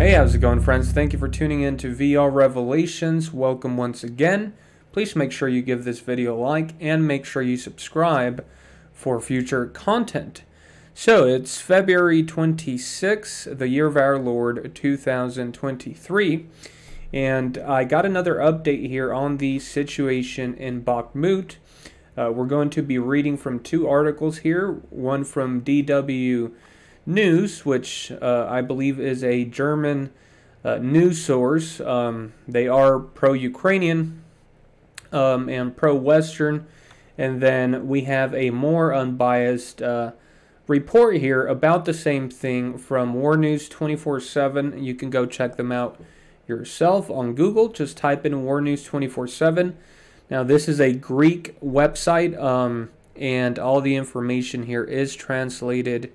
Hey, how's it going, friends? Thank you for tuning in to VRevelations. Welcome once again. Please make sure you give this video a like and make sure you subscribe for future content. So, it's February 26th, the year of our Lord 2023, and I got another update here on the situation in Bakhmut. Uh, we're going to be reading from two articles here one from DW News, which uh, I believe is a German uh, news source. Um, they are pro Ukrainian um, and pro Western. And then we have a more unbiased uh, report here about the same thing from War News 24 7. You can go check them out yourself on Google. Just type in War News 24 7. Now, this is a Greek website, um, and all the information here is translated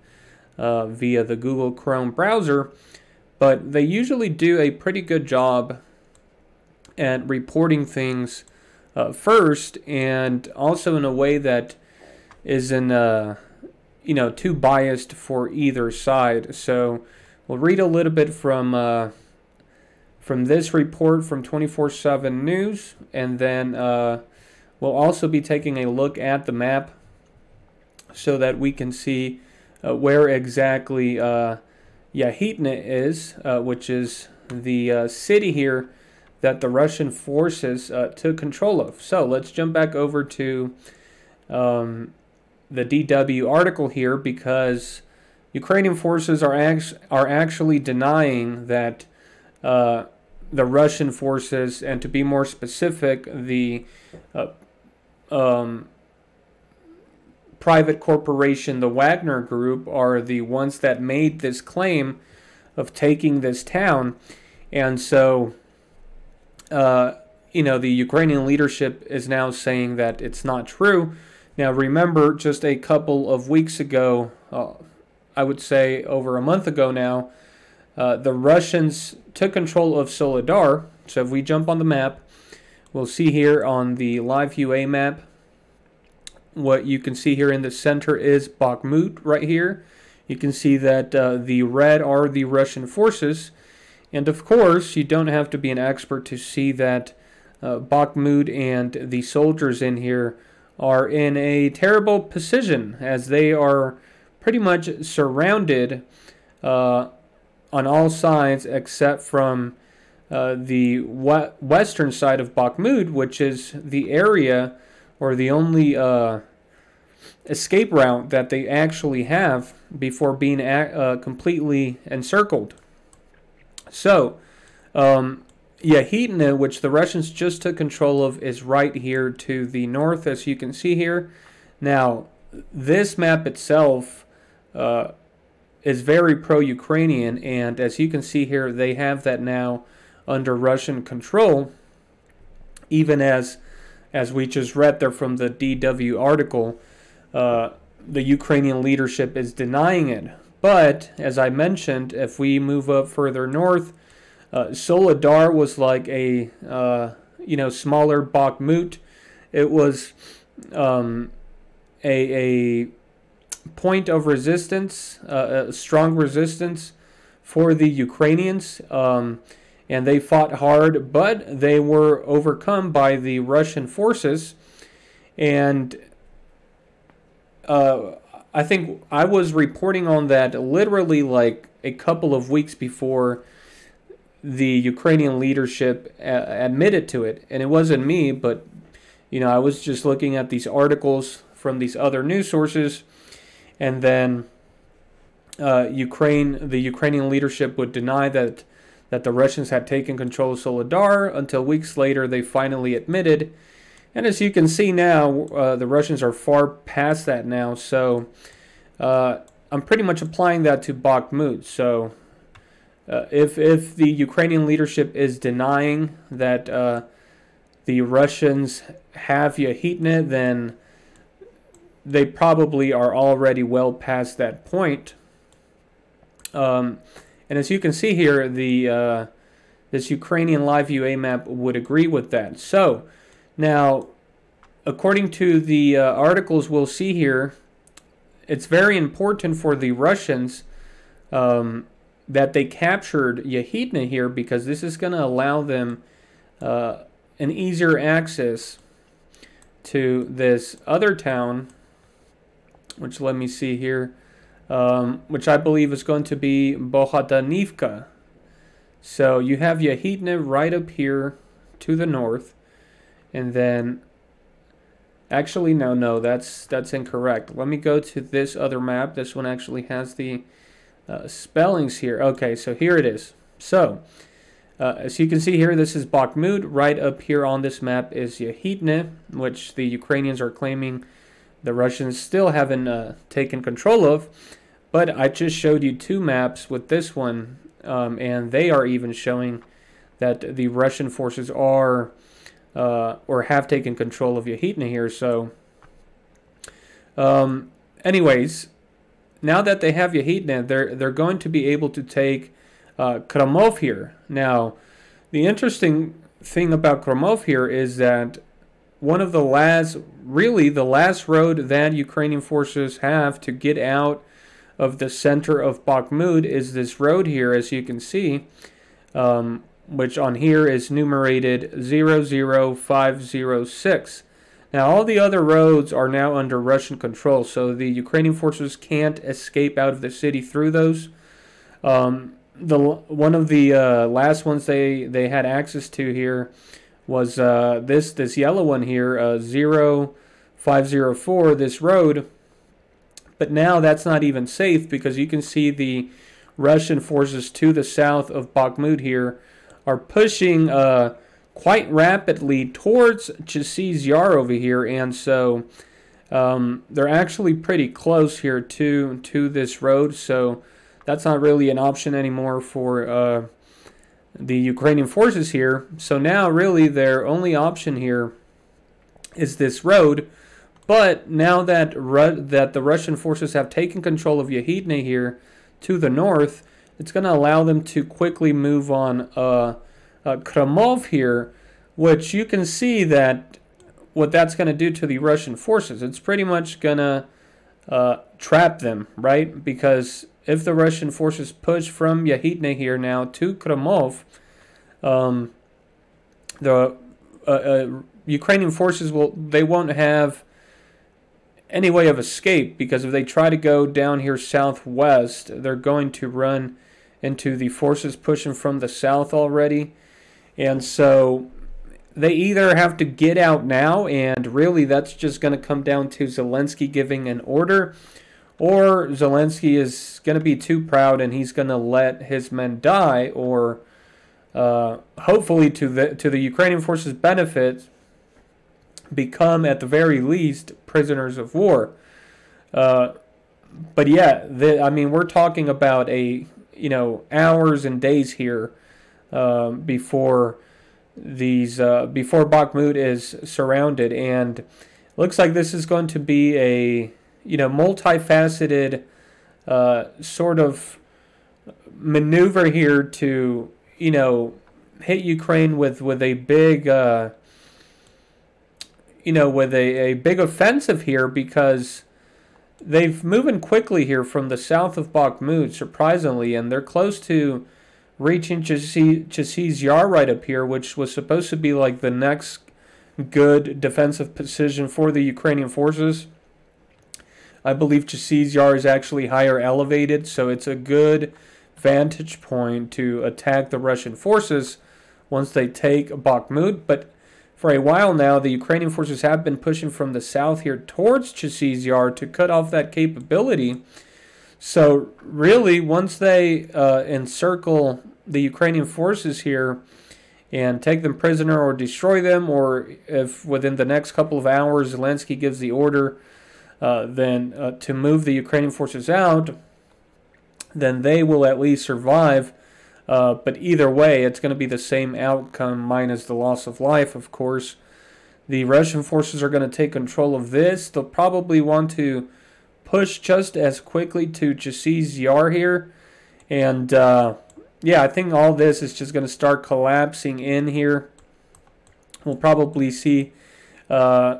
uh, via the Google Chrome browser, but they usually do a pretty good job at reporting things uh, first and also in a way that isn't uh, you know too biased for either side. So we'll read a little bit from uh, from this report from 24/7 News, and then uh, we'll also be taking a look at the map so that we can see uh, where exactly uh, Yahidne is, uh, which is the uh, city here that the Russian forces uh, took control of. So let's jump back over to um, the DW article here because Ukrainian forces are act- are actually denying that uh, the Russian forces, and to be more specific, the um, private corporation, the Wagner Group, are the ones that made this claim of taking this town. And so, uh, you know, the Ukrainian leadership is now saying that it's not true. Now, remember, just a couple of weeks ago, uh, I would say over a month ago now, uh, the Russians took control of Soledar. So if we jump on the map, we'll see here on the live UA map what you can see here in the center is Bakhmut right here. You can see that uh, the red are the Russian forces. And of course, you don't have to be an expert to see that uh, Bakhmut and the soldiers in here are in a terrible position as they are pretty much surrounded uh, on all sides except from uh, the western side of Bakhmut, which is the area or the only uh, escape route that they actually have before being uh, completely encircled. So, um, which the Russians just took control of, is right here to the north, as you can see here. Now, this map itself uh, is very pro-Ukrainian, and as you can see here, they have that now under Russian control, even as as we just read there from the DW article, uh, the Ukrainian leadership is denying it. But as I mentioned, if we move up further north, uh, Soledar was like a uh, you know smaller Bakhmut. It was um, a, a point of resistance, uh, a strong resistance for the Ukrainians. Um, and they fought hard, but they were overcome by the Russian forces. And uh, I think I was reporting on that literally like a couple of weeks before the Ukrainian leadership a- admitted to it. And it wasn't me, but you know, I was just looking at these articles from these other news sources, and then uh, Ukraine, the Ukrainian leadership would deny that that the Russians had taken control of Soledar until weeks later they finally admitted. And as you can see now, uh, the Russians are far past that now. So uh, I'm pretty much applying that to Bakhmut. So uh, if if the Ukrainian leadership is denying that uh, the Russians have Yahidne, then they probably are already well past that point. Um, and as you can see here, the uh, this Ukrainian live UA map would agree with that. So now, according to the uh, articles we'll see here, it's very important for the Russians um, that they captured Yahidne here because this is going to allow them uh, an easier access to this other town, which let me see here, um, which I believe is going to be Bohdanivka. So you have Yahidne right up here to the north, and then actually no, no, that's that's incorrect. Let me go to this other map. This one actually has the uh, spellings here. Okay, so here it is. So uh, as you can see here, this is Bakhmut. Right up here on this map is Yahidne, which the Ukrainians are claiming the Russians still haven't uh, taken control of. But I just showed you two maps with this one, um, and they are even showing that the Russian forces are uh, or have taken control of Yahidne here. So, um, anyways, now that they have Yahidne, they're they're going to be able to take uh, here. Now, the interesting thing about Kromov here is that one of the last, really the last road that Ukrainian forces have to get out of the center of Bakhmut is this road here, as you can see, um, which on here is numerated 00506. Now, all the other roads are now under Russian control, so the Ukrainian forces can't escape out of the city through those. Um, the one of the uh, last ones they they had access to here was uh, this this yellow one here, uh, zero five zero four. This road, but now that's not even safe because you can see the Russian forces to the south of Bakhmut here are pushing uh, quite rapidly towards Chasiv Yar over here, and so um, they're actually pretty close here to to this road. So that's not really an option anymore for uh, the Ukrainian forces here. So now, really, their only option here is this road. But now that Ru- that the Russian forces have taken control of Yahidne here to the north, it's going to allow them to quickly move on uh, uh, here, which you can see that what that's going to do to the Russian forces. It's pretty much going to uh, trap them, right? Because if the Russian forces push from Yahidne here now to Kromov, um, the uh, uh, Ukrainian forces will they won't have any way of escape because if they try to go down here southwest, they're going to run into the forces pushing from the south already, and so they either have to get out now, and really that's just going to come down to Zelensky giving an order or Zelensky is going to be too proud and he's going to let his men die, or uh, hopefully to the to the Ukrainian forces' benefit, become at the very least prisoners of war. Uh, but yeah, the, I mean, we're talking about a you know hours and days here um, before these uh, before Bakhmut is surrounded, and looks like this is going to be a you know, multifaceted uh, sort of maneuver here to, you know, hit Ukraine with with a big, uh, you know, with a, a big offensive here because they've moving quickly here from the south of Bakhmut, surprisingly, and they're close to reaching Chasiv Yar right up here, which was supposed to be like the next good defensive position for the Ukrainian forces. I believe Chasiv Yar is actually higher elevated, so it's a good vantage point to attack the Russian forces once they take Bakhmut. But for a while now, the Ukrainian forces have been pushing from the south here towards Chasiv Yar to cut off that capability. So really, once they uh, encircle the Ukrainian forces here and take them prisoner or destroy them, or if within the next couple of hours Zelensky gives the order uh, then uh, to move the Ukrainian forces out, then they will at least survive. Uh, but either way, it's going to be the same outcome, minus the loss of life, of course. The Russian forces are going to take control of this. They'll probably want to push just as quickly to Chasiv Yar here. And uh, yeah, I think all this is just going to start collapsing in here. We'll probably see uh,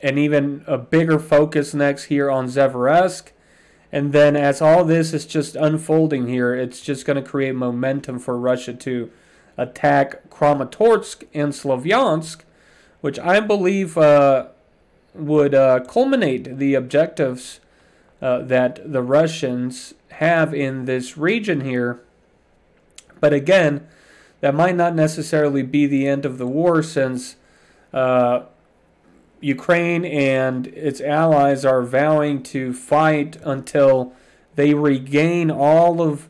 and even a bigger focus next here on Seversk And then as all this is just unfolding here, it's just going to create momentum for Russia to attack Kramatorsk and Slavyansk, which I believe uh, would uh, culminate the objectives uh, that the Russians have in this region here. But again, that might not necessarily be the end of the war since uh, Ukraine and its allies are vowing to fight until they regain all of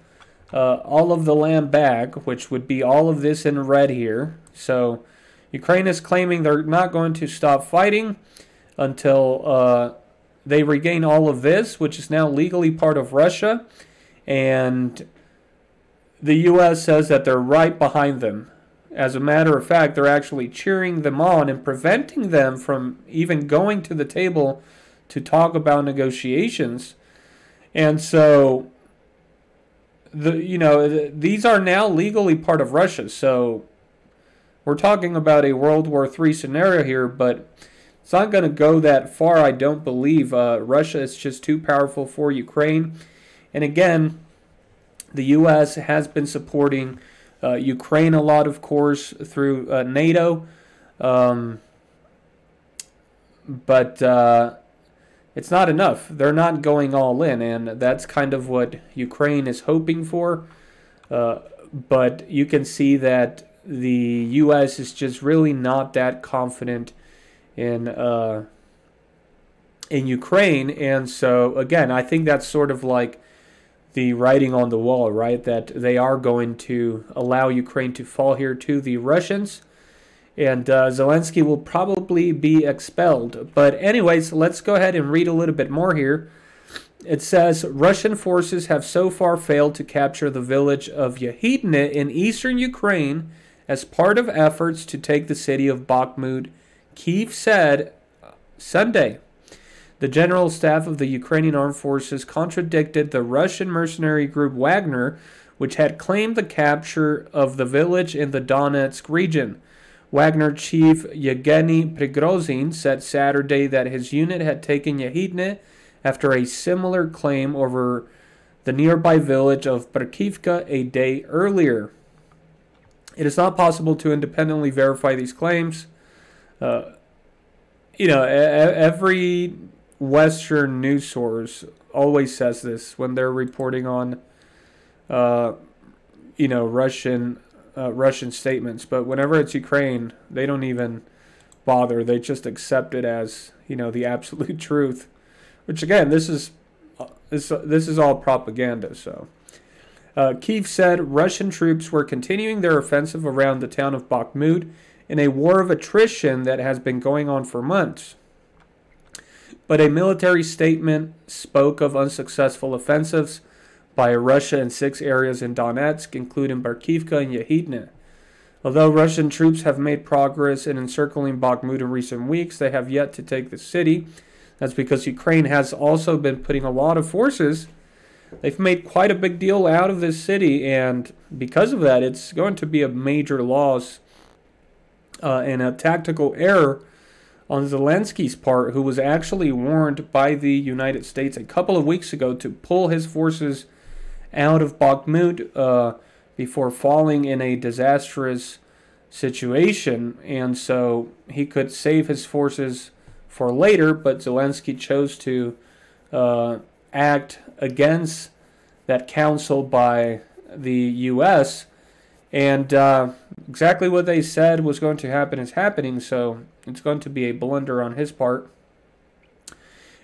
uh, all of the land back, which would be all of this in red here. So Ukraine is claiming they're not going to stop fighting until uh, they regain all of this, which is now legally part of Russia, and the U.S. says that they're right behind them. As a matter of fact, they're actually cheering them on and preventing them from even going to the table to talk about negotiations. And so, the you know these are now legally part of Russia. So we're talking about a World War III scenario here, but it's not going to go that far. I don't believe uh, Russia is just too powerful for Ukraine. And again, the U.S. has been supporting uh, Ukraine a lot, of course, through uh, NATO. Um, but uh, it's not enough. They're not going all in, and that's kind of what Ukraine is hoping for. Uh, but you can see that the U.S. is just really not that confident in uh, in Ukraine, and so again, I think that's sort of like the writing on the wall, right? That they are going to allow Ukraine to fall here to the Russians. And uh, Zelensky will probably be expelled. But, anyways, let's go ahead and read a little bit more here. It says Russian forces have so far failed to capture the village of Yahidne in eastern Ukraine as part of efforts to take the city of Bakhmut, Kiev said Sunday. The general staff of the Ukrainian armed forces contradicted the Russian mercenary group Wagner, which had claimed the capture of the village in the Donetsk region. Wagner chief Yevgeny Prigozhin said Saturday that his unit had taken Yahidne after a similar claim over the nearby village of Berkivka a day earlier. It is not possible to independently verify these claims. Uh, you know, every Western news source always says this when they're reporting on, uh, you know, Russian uh, Russian statements. But whenever it's Ukraine, they don't even bother. They just accept it as you know the absolute truth. Which again, this is uh, this this is all propaganda. So. Uh, Kiev said Russian troops were continuing their offensive around the town of Bakhmut in a war of attrition that has been going on for months but a military statement spoke of unsuccessful offensives by Russia in six areas in Donetsk, including Barkivka and Yahidne. Although Russian troops have made progress in encircling Bakhmut in recent weeks, they have yet to take the city. That's because Ukraine has also been putting a lot of forces. They've made quite a big deal out of this city, and because of that, it's going to be a major loss uh, and a tactical error on Zelensky's part, who was actually warned by the United States a couple of weeks ago to pull his forces out of Bakhmut uh, before falling in a disastrous situation. And so he could save his forces for later, but Zelensky chose to uh, act against that counsel by the U.S. And uh, exactly what they said was going to happen is happening, so it's going to be a blunder on his part.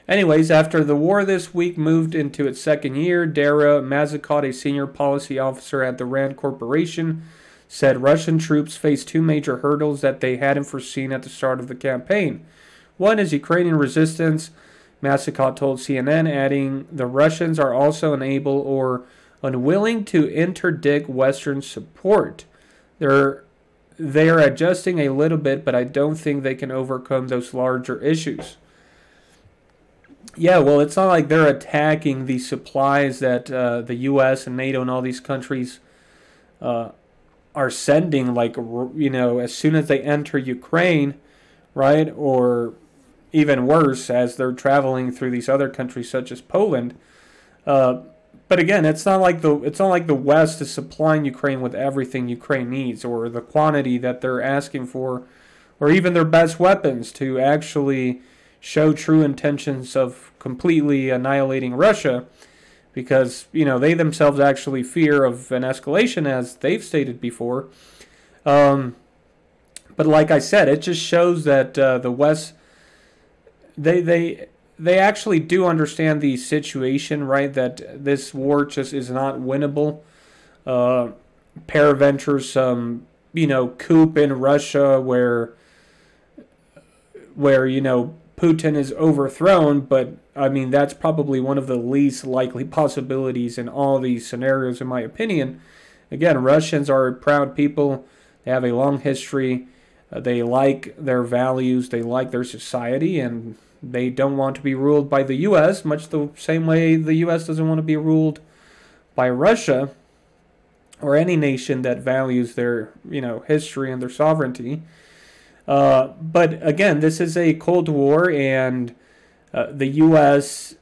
Anyways, after the war this week moved into its second year, Dara Massicot, a senior policy officer at the RAND Corporation, said Russian troops face two major hurdles that they hadn't foreseen at the start of the campaign. One is Ukrainian resistance, Mazikot told CNN, adding, The Russians are also unable or unwilling to interdict Western support. They're they are adjusting a little bit, but I don't think they can overcome those larger issues. Yeah, well, it's not like they're attacking the supplies that uh, the U.S. and NATO and all these countries uh, are sending, like, you know, as soon as they enter Ukraine, right? Or even worse, as they're traveling through these other countries, such as Poland. Uh, but again, it's not like the it's not like the West is supplying Ukraine with everything Ukraine needs or the quantity that they're asking for, or even their best weapons to actually show true intentions of completely annihilating Russia, because you know they themselves actually fear of an escalation, as they've stated before. Um, but like I said, it just shows that uh, the West they they they actually do understand the situation, right? That this war just is not winnable. Uh, some, you know, coup in Russia where, where you know Putin is overthrown, but I mean that's probably one of the least likely possibilities in all these scenarios, in my opinion. Again, Russians are proud people. They have a long history. Uh, they like their values. They like their society, and they don't want to be ruled by the U.S., much the same way the U.S. doesn't want to be ruled by Russia or any nation that values their, you know, history and their sovereignty. Uh, but again, this is a Cold War, and uh, the U.S.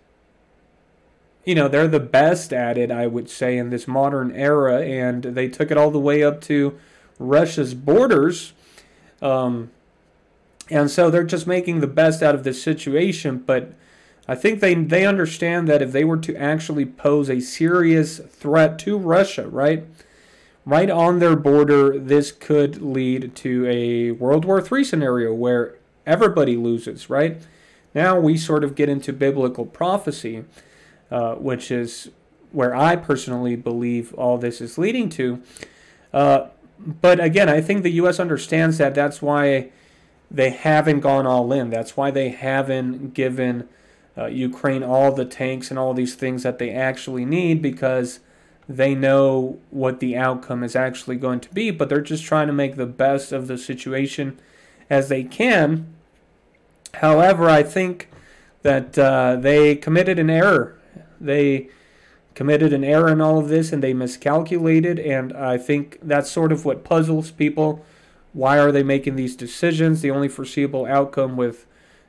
You know, they're the best at it, I would say, in this modern era, and they took it all the way up to Russia's borders. Um, and so they're just making the best out of this situation. But I think they they understand that if they were to actually pose a serious threat to Russia, right, right on their border, this could lead to a World War III scenario where everybody loses, right? Now we sort of get into biblical prophecy, uh, which is where I personally believe all this is leading to. Uh, but again, I think the U.S. understands that. That's why they haven't gone all in. That's why they haven't given uh, Ukraine all the tanks and all these things that they actually need because they know what the outcome is actually going to be, but they're just trying to make the best of the situation as they can. However, I think that uh, they committed an error. They committed an error in all of this and they miscalculated, and I think that's sort of what puzzles people why are they making these decisions? The only foreseeable outcome with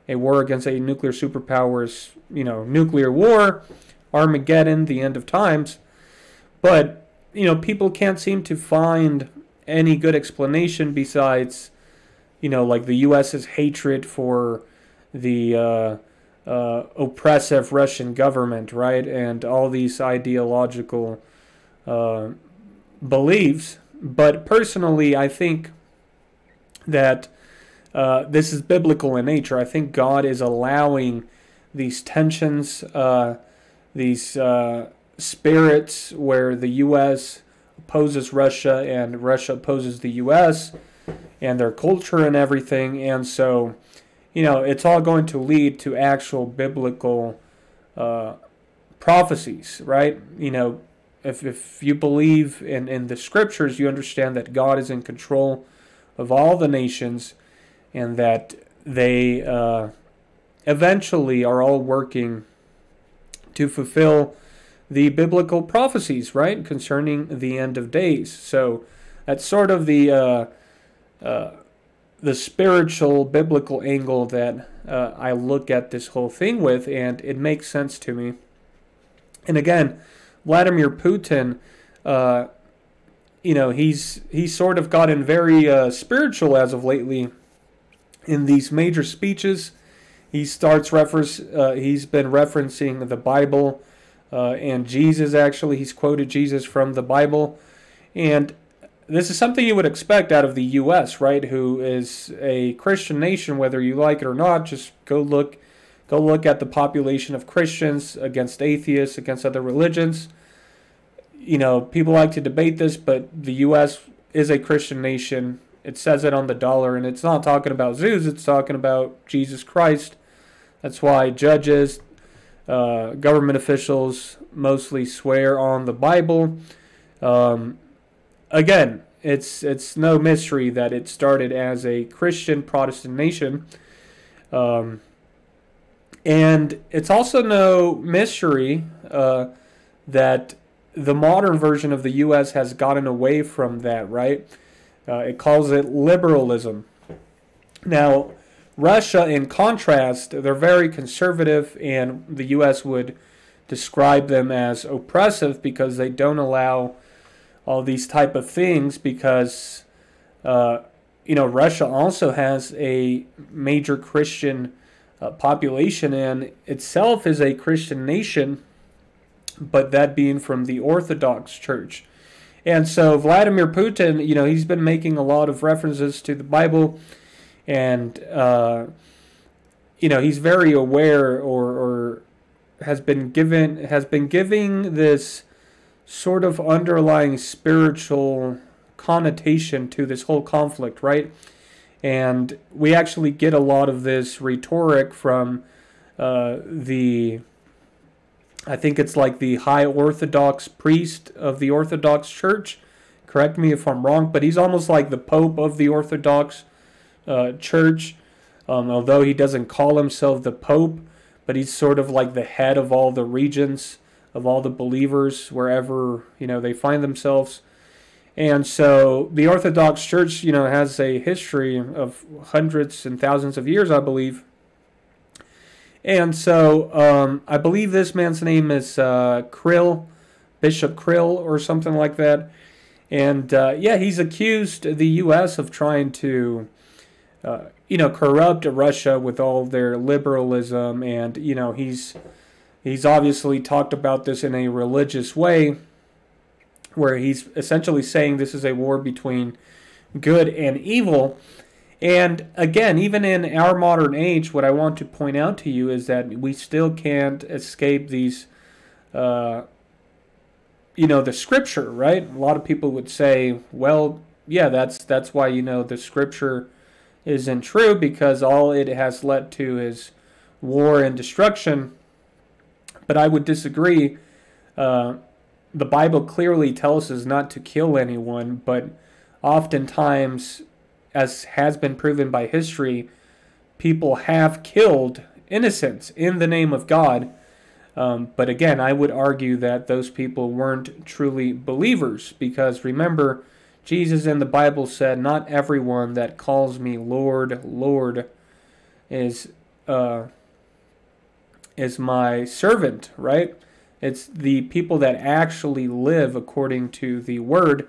a war against a nuclear superpower is, you know, nuclear war, Armageddon, the end of times. But, you know, people can't seem to find any good explanation besides, you know, like the U.S.'s hatred for the uh, uh, oppressive Russian government, right? And all these ideological uh, beliefs. But personally, I think that uh, this is biblical in nature. I think God is allowing these tensions, uh, these uh, spirits where the U.S. opposes Russia and Russia opposes the U.S. and their culture and everything. And so, you know, it's all going to lead to actual biblical uh, prophecies, right? You know, if, if you believe in, in the scriptures, you understand that God is in control of all the nations, and that they uh, eventually are all working to fulfill the biblical prophecies, right, concerning the end of days. So that's sort of the uh, uh, the spiritual biblical angle that uh, I look at this whole thing with, and it makes sense to me. And again, Vladimir Putin uh, you know, he's he's sort of gotten very uh, spiritual as of lately in these major speeches. He starts reference. Uh, he's been referencing the Bible uh, and Jesus. Actually, he's quoted Jesus from the Bible, and this is something you would expect out of the U.S., right? Who is a Christian nation, whether you like it or not. Just go look, go look at the population of Christians against atheists, against other religions you know, people like to debate this, but the U.S. is a Christian nation. It says it on the dollar, and it's not talking about Zeus, it's talking about Jesus Christ. That's why judges, uh, government officials mostly swear on the Bible. Um, again, it's it's no mystery that it started as a Christian Protestant nation. Um, and it's also no mystery uh, that the modern version of the U.S. has gotten away from that, right? Uh, it calls it liberalism. Now, Russia, in contrast, they're very conservative, and the U.S. would describe them as oppressive because they don't allow all these type of things because uh, you know Russia also has a major Christian uh, population and itself is a Christian nation, but that being from the Orthodox Church. And so Vladimir Putin, you know, he's been making a lot of references to the Bible, and uh, you know, he's very aware or, or has been given has been giving this sort of underlying spiritual connotation to this whole conflict, right? And we actually get a lot of this rhetoric from uh, the, I think it's like the high Orthodox priest of the Orthodox Church. Correct me if I'm wrong, but he's almost like the Pope of the Orthodox uh, Church. Um, although he doesn't call himself the Pope, but he's sort of like the head of all the regents, of all the believers wherever you know they find themselves. And so the Orthodox Church, you know, has a history of hundreds and thousands of years, I believe. And so um, I believe this man's name is uh, Kirill, Bishop Krill, or something like that. And uh, yeah, he's accused the U.S. of trying to, uh, you know, corrupt Russia with all their liberalism, and you know, he's He's obviously talked about this in a religious way, where he's essentially saying this is a war between good and evil. And again, even in our modern age, what I want to point out to you is that we still can't escape these, uh, you know, the scripture, right? A lot of people would say, well, yeah, that's that's why you know the scripture isn't true because all it has led to is war and destruction. But I would disagree. Uh, the Bible clearly tells us not to kill anyone, but oftentimes, as has been proven by history, people have killed innocents in the name of God. Um, but again, I would argue that those people weren't truly believers because remember, Jesus in the Bible said, Not everyone that calls me Lord, Lord is uh, is my servant, right? It's the people that actually live according to the word.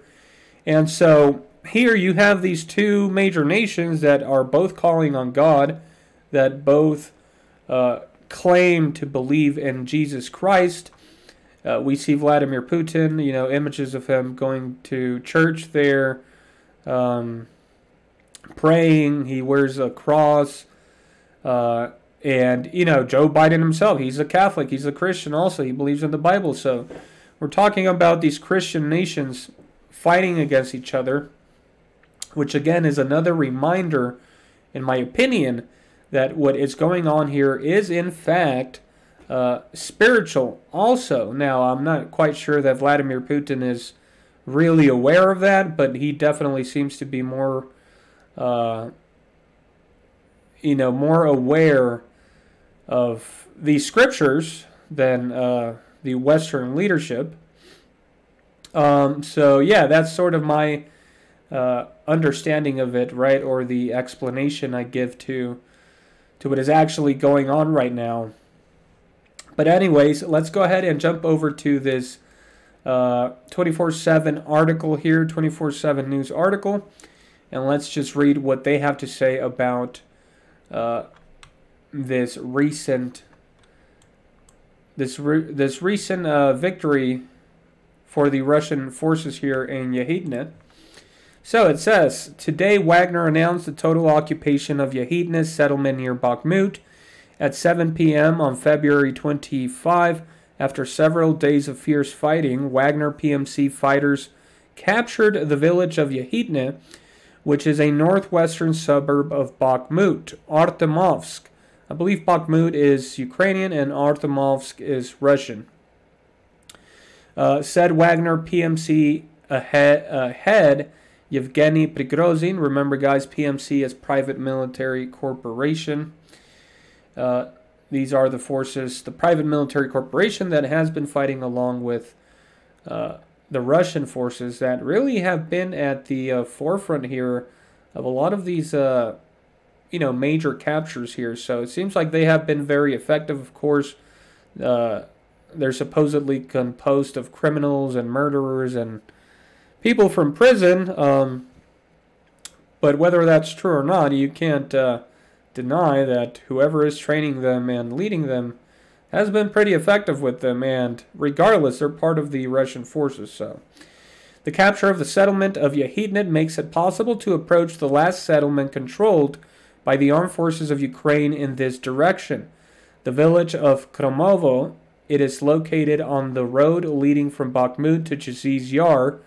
And so here you have these two major nations that are both calling on God, that both uh, claim to believe in Jesus Christ. Uh, we see Vladimir Putin, you know, images of him going to church there, um, praying. He wears a cross. Uh, and, you know, Joe Biden himself, he's a Catholic, he's a Christian also, he believes in the Bible. So we're talking about these Christian nations fighting against each other, which again is another reminder, in my opinion, that what is going on here is in fact uh, spiritual also. Now, I'm not quite sure that Vladimir Putin is really aware of that, but he definitely seems to be more, uh, you know, more aware of the scriptures than uh, the Western leadership. Um, so yeah, that's sort of my uh, understanding of it, right, or the explanation I give to to what is actually going on right now. But anyways, let's go ahead and jump over to this 24/7 uh, article here, 24/7 news article, and let's just read what they have to say about uh, this recent this re this recent uh, victory for the Russian forces here in Yahidne. So it says today Wagner announced the total occupation of Yahidne settlement near Bakhmut at 7 p.m. on February 25. After several days of fierce fighting, Wagner PMC fighters captured the village of Yahidne, which is a northwestern suburb of Bakhmut, Artemovsk, I believe Bakhmut is Ukrainian and Artemovsk is Russian. Uh, said Wagner PMC ahead, ahead Yevgeny Prigozhin. Remember, guys, PMC is private military corporation. Uh, these are the forces, the private military corporation that has been fighting along with uh, the Russian forces that really have been at the uh, forefront here of a lot of these uh, you know major captures here. So it seems like they have been very effective. Of course, uh, they're supposedly composed of criminals and murderers and people from prison. Um, but whether that's true or not, you can't uh, deny that whoever is training them and leading them has been pretty effective with them, and regardless, they're part of the Russian forces. So, the capture of the settlement of Yahidnet makes it possible to approach the last settlement controlled by the armed forces of Ukraine in this direction. The village of Khromovo, it is located on the road leading from Bakhmut to Chasiv Yar.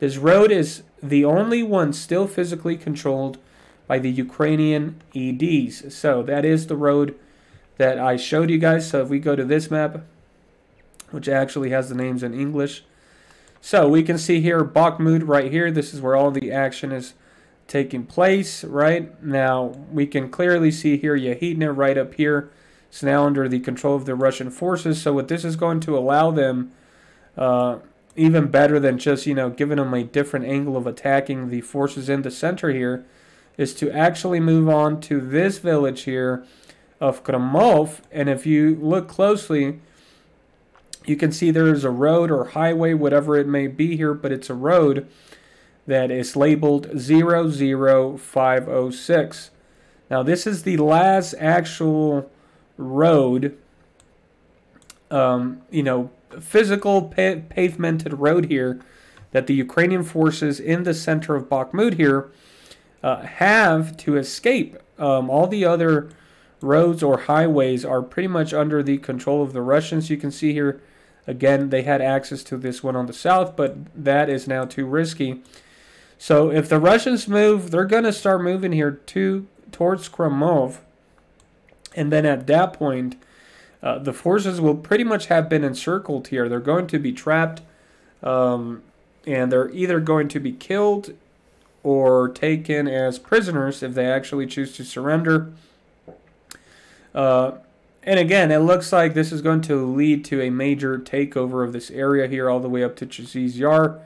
This road is the only one still physically controlled by the Ukrainian EDs. So that is the road that I showed you guys. So if we go to this map, which actually has the names in English. So we can see here Bakhmut right here. This is where all the action is taking place right now. We can clearly see here Yahidne right up here. It's now under the control of the Russian forces. So what this is going to allow them, uh, even better than just you know giving them a different angle of attacking the forces in the center here, is to actually move on to this village here of Kromov. And if you look closely, you can see there's a road or highway, whatever it may be here, but it's a road that is labeled 00506. Now, this is the last actual road, um, you know, physical pa- pavemented road here that the Ukrainian forces in the center of Bakhmut here uh, have to escape. Um, all the other roads or highways are pretty much under the control of the Russians. You can see here, again, they had access to this one on the south, but that is now too risky. So if the Russians move, they're going to start moving here to towards Kromov. And then at that point, uh, the forces will pretty much have been encircled here. They're going to be trapped, um, and they're either going to be killed or taken as prisoners if they actually choose to surrender. Uh, and again, it looks like this is going to lead to a major takeover of this area here all the way up to Chasiv Yar.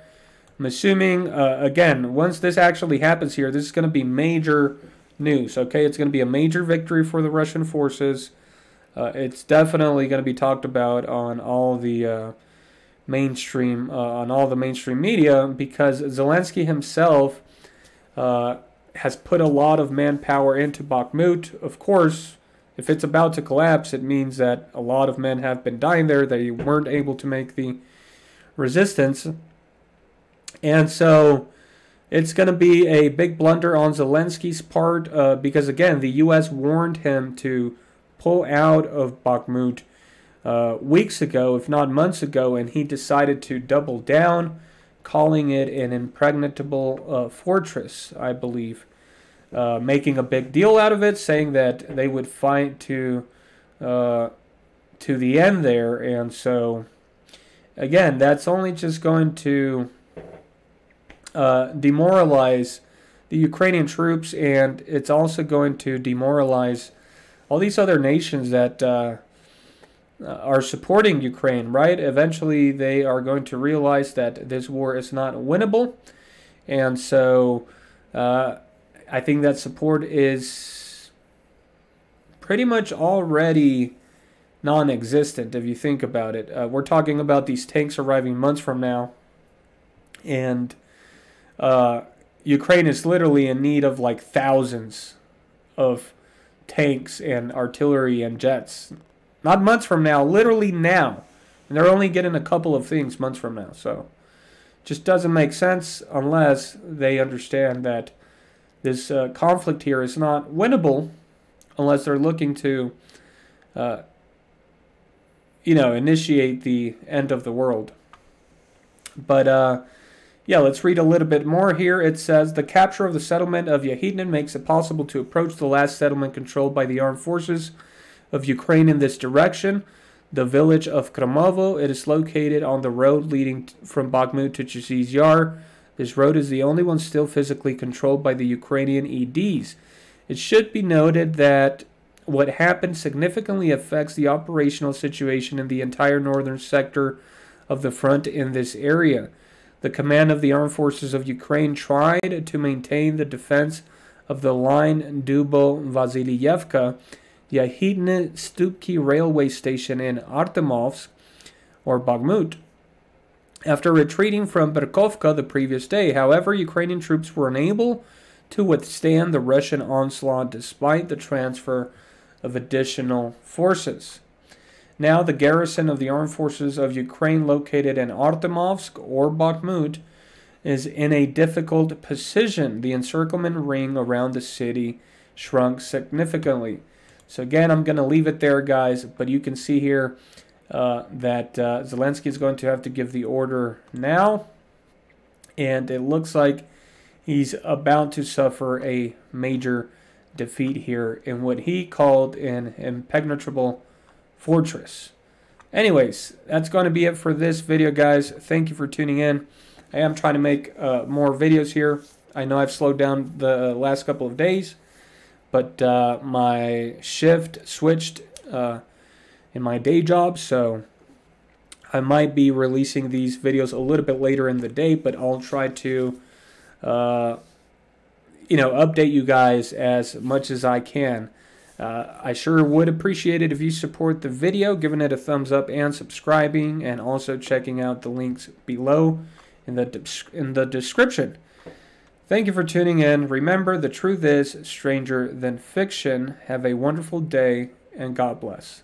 I'm assuming, uh, again, once this actually happens here, this is going to be major news, okay? It's going to be a major victory for the Russian forces. Uh, it's definitely going to be talked about on all the uh, mainstream, uh, on all the mainstream media because Zelensky himself uh, has put a lot of manpower into Bakhmut. Of course, if it's about to collapse, it means that a lot of men have been dying there. They weren't able to make the resistance. And so it's going to be a big blunder on Zelensky's part uh, because, again, the U.S. warned him to pull out of Bakhmut uh, weeks ago, if not months ago, and he decided to double down, calling it an impregnable uh, fortress, I believe. Uh, making a big deal out of it, saying that they would fight to uh, to the end there, and so again, that's only just going to uh, demoralize the Ukrainian troops, and it's also going to demoralize all these other nations that uh, are supporting Ukraine. Right? Eventually, they are going to realize that this war is not winnable, and so. Uh, I think that support is pretty much already non existent if you think about it. Uh, we're talking about these tanks arriving months from now, and uh, Ukraine is literally in need of like thousands of tanks and artillery and jets. Not months from now, literally now. And they're only getting a couple of things months from now. So just doesn't make sense unless they understand that this uh, conflict here is not winnable unless they're looking to, uh, you know, initiate the end of the world. But uh, yeah, let's read a little bit more here. It says the capture of the settlement of Yahidnin makes it possible to approach the last settlement controlled by the armed forces of Ukraine in this direction. The village of Khromovo. It is located on the road leading from Bakhmut to Chasiv Yar. This road is the only one still physically controlled by the Ukrainian EDs. It should be noted that what happened significantly affects the operational situation in the entire northern sector of the front in this area. The command of the armed forces of Ukraine tried to maintain the defense of the line Dubo Vasilievka, Yahidne Stupki railway station in Artemovsk, or Bakhmut. After retreating from Berkovka the previous day, however, Ukrainian troops were unable to withstand the Russian onslaught despite the transfer of additional forces. Now, the garrison of the armed forces of Ukraine, located in Artemovsk or Bakhmut, is in a difficult position. The encirclement ring around the city shrunk significantly. So, again, I'm going to leave it there, guys, but you can see here uh, that uh, Zelensky is going to have to give the order now. And it looks like he's about to suffer a major defeat here in what he called an impenetrable fortress. Anyways, that's going to be it for this video, guys. Thank you for tuning in. I am trying to make uh, more videos here. I know I've slowed down the last couple of days, but uh, my shift switched uh, in my day job, so I might be releasing these videos a little bit later in the day, but I'll try to, uh, you know, update you guys as much as I can. Uh, I sure would appreciate it if you support the video, giving it a thumbs up and subscribing, and also checking out the links below in the in the description. Thank you for tuning in. Remember, the truth is stranger than fiction. Have a wonderful day, and God bless.